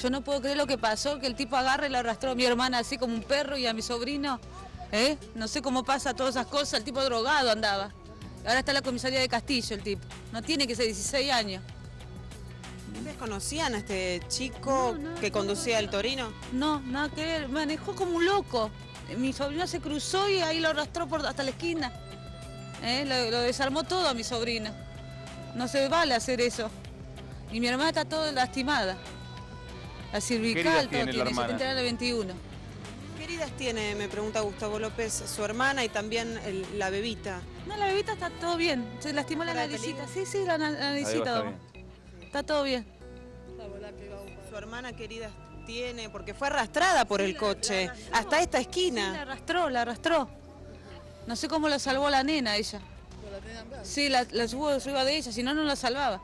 Yo no puedo creer lo que pasó, que el tipo agarre y lo arrastró a mi hermana así como un perro y a mi sobrino. ¿eh? No sé cómo pasa todas esas cosas, el tipo drogado andaba. Ahora está en la comisaría de Castillo el tipo. No tiene que ser 16 años. ¿Ustedes conocían a este chico No, no, que conducía el Torino? No, nada que ver, manejó como un loco. Mi sobrino se cruzó y ahí lo arrastró por, hasta la esquina. ¿Eh? Lo, lo desarmó todo a mi sobrino. No se vale hacer eso. Y mi hermana está toda lastimada. La cervical, todo tiene la tiene, hermana? 70 de 21. ¿Qué heridas tiene, me pregunta Gustavo López, su hermana y también el- la bebita? No, la bebita está todo bien. Se lastimó la ¿Para de naricita. Sí, sí, la, la naricita. está. Está todo bien. ¿Su hermana qué heridas tiene? Porque fue arrastrada por el coche hasta esta Sí, la esquina. arrastró, la arrastró. No sé cómo la salvó la nena ella. Sí, la, la subo arriba de ella, si no, no la salvaba.